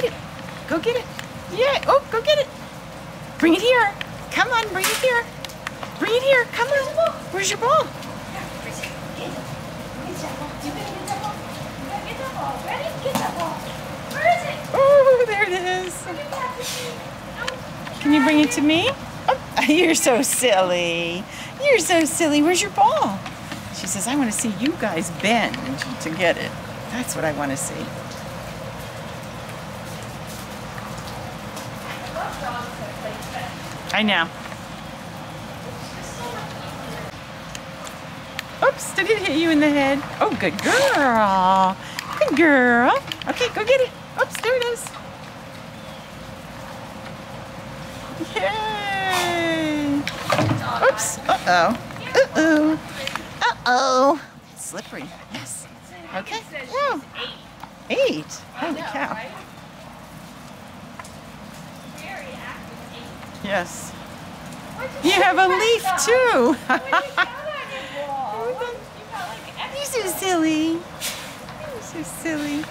get it. Go get it. Yeah. Oh, go get it. Bring it here. Come on, bring it here. Bring it here. Come on. Where's your ball? Oh, there it is. Can you bring it to me? Oh, you're so silly. You're so silly. Where's your ball? She says, I want to see you guys bend to get it. That's what I want to see. I know. Oops, did it hit you in the head? Oh, good girl. Good girl. Okay, go get it. Oops, there it is. Yay. Oops. Uh-oh. Uh-oh. Uh-oh. Slippery. Yes. Okay. Whoa. Yes. You have a leaf too. You're so silly. You're so silly.